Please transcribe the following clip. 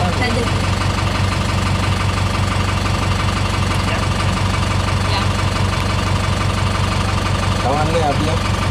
baca deh. Ya. ya. Kawan ni ya, api.